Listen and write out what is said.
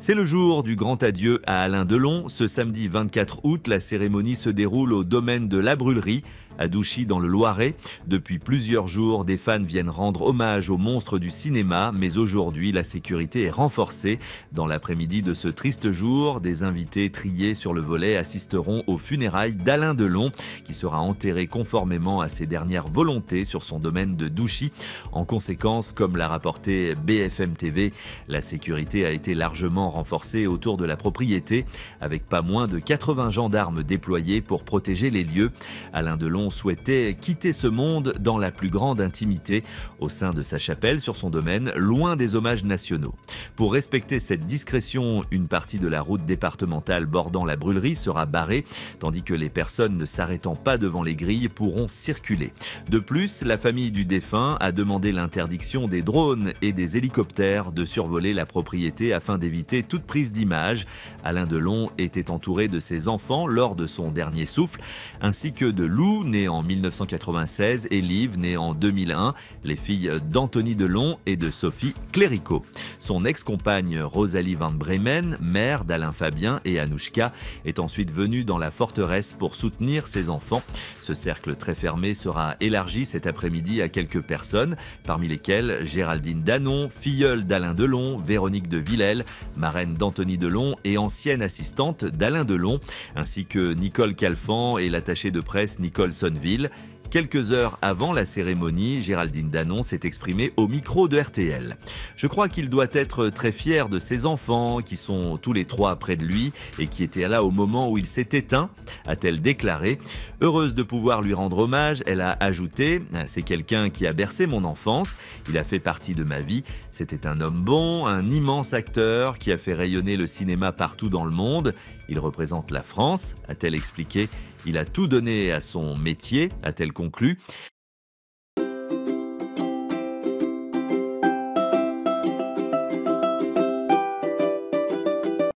C'est le jour du grand adieu à Alain Delon. Ce samedi 24 août, la cérémonie se déroule au domaine de la Brûlerie à Douchy dans le Loiret. Depuis plusieurs jours, des fans viennent rendre hommage aux monstres du cinéma, mais aujourd'hui, la sécurité est renforcée. Dans l'après-midi de ce triste jour, des invités triés sur le volet assisteront aux funérailles d'Alain Delon, qui sera enterré conformément à ses dernières volontés sur son domaine de Douchy. En conséquence, comme l'a rapporté BFM TV, la sécurité a été largement renforcée autour de la propriété, avec pas moins de 80 gendarmes déployés pour protéger les lieux. Alain Delon souhaitait quitter ce monde dans la plus grande intimité, au sein de sa chapelle sur son domaine, loin des hommages nationaux. Pour respecter cette discrétion, une partie de la route départementale bordant la brûlerie sera barrée, tandis que les personnes ne s'arrêtant pas devant les grilles pourront circuler. De plus, la famille du défunt a demandé l'interdiction des drones et des hélicoptères de survoler la propriété afin d'éviter toute prise d'image. Alain Delon était entouré de ses enfants lors de son dernier souffle, ainsi que de loups en 1996, et Liv, née en 2001, les filles d'Anthony Delon et de Sophie Clérico. Son ex-compagne Rosalie Van Bremen, mère d'Alain Fabien et Anouchka, est ensuite venue dans la forteresse pour soutenir ses enfants. Ce cercle très fermé sera élargi cet après-midi à quelques personnes, parmi lesquelles Géraldine Danon, filleule d'Alain Delon, Véronique de Villèle, marraine d'Anthony Delon et ancienne assistante d'Alain Delon, ainsi que Nicole Calfan et l'attachée de presse Nicole Quelques heures avant la cérémonie, Géraldine Danon s'est exprimée au micro de RTL. Je crois qu'il doit être très fier de ses enfants, qui sont tous les trois près de lui et qui étaient là au moment où il s'est éteint, a-t-elle déclaré. Heureuse de pouvoir lui rendre hommage, elle a ajouté C'est quelqu'un qui a bercé mon enfance, il a fait partie de ma vie, c'était un homme bon, un immense acteur qui a fait rayonner le cinéma partout dans le monde. Il représente la France, a-t-elle expliqué. Il a tout donné à son métier, a-t-elle conclu.